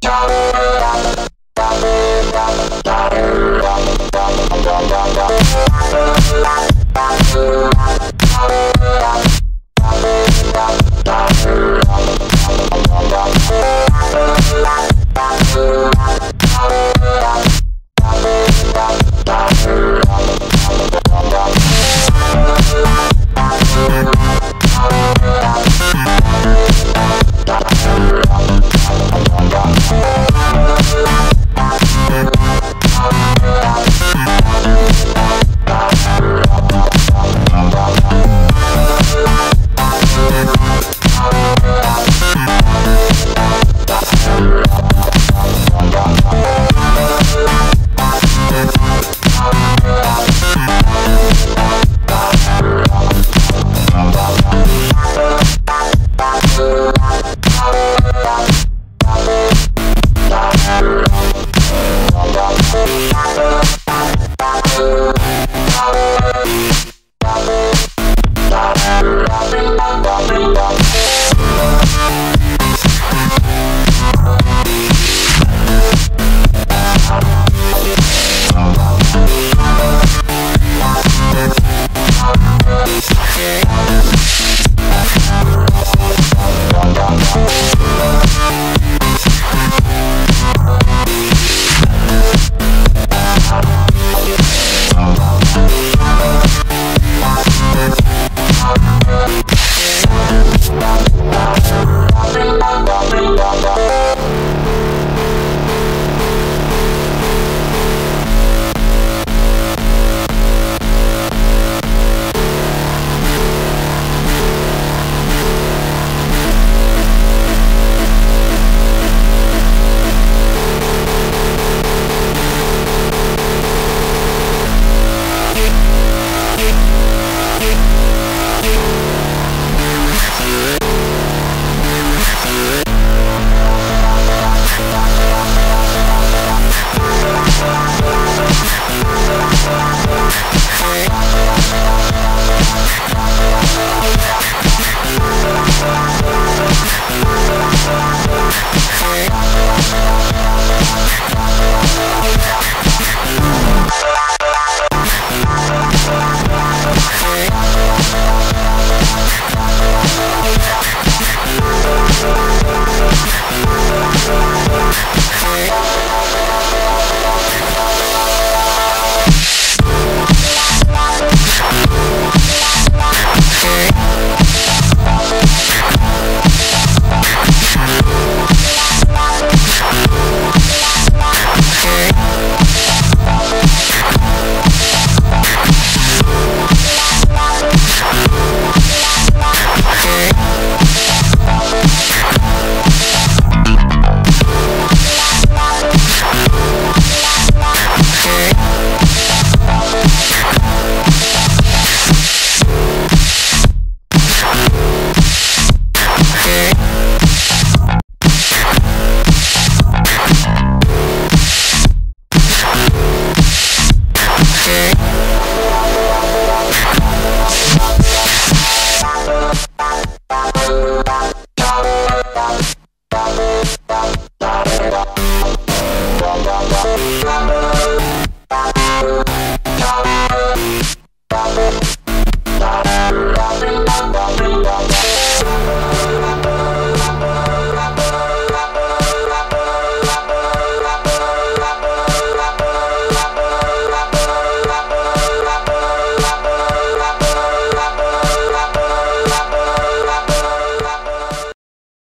Tchau.